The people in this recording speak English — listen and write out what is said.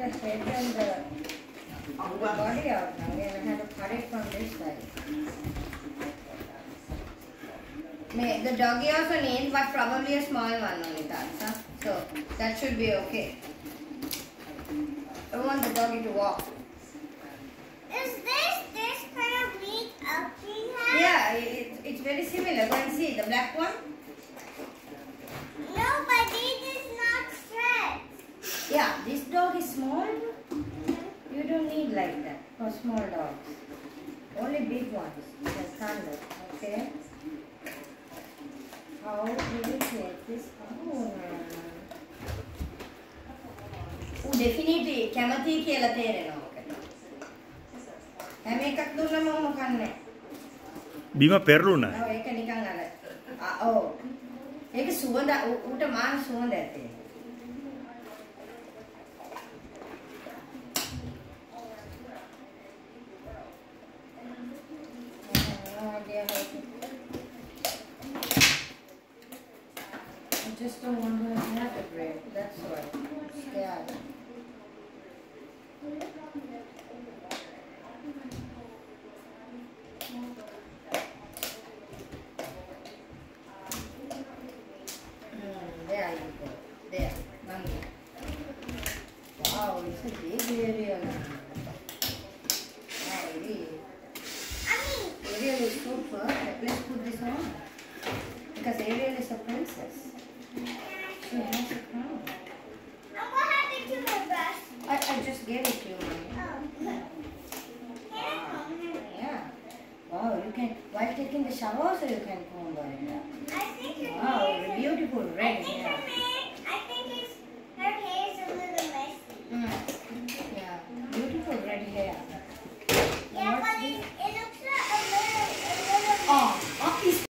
the head and the, body out now. Gonna have to cut it from this side. May, the doggy also needs, but probably a small one only, Tatsa. So that should be okay. I want the doggy to walk. Is this this kind of meat a? Yeah, it, it's very similar. Go and see the black one. Yeah, this dog is small. You don't need like that for small dogs. Only big ones. The standard. Okay. How do we take this? Oh, uh definitely කැමති කියලා තේරෙනවා ඔකට. හැම එකක් දුන්නම මම කන්නේ. බිම පෙරළුණ. ඔව් ඒක නිකන් අර ඔව්. ඒක සුවඳ ඌට මාන සුවඳ ඇත්තේ. Just don't want to have a break. That's why. Scared. Mm, there you go. There. Wow, it's Ariel is. Let's put this on. Because Ariel is a princess. I, just gave it to you, Yeah. Wow, you can, while taking the shower also you can comb it. I think her Wow, beautiful red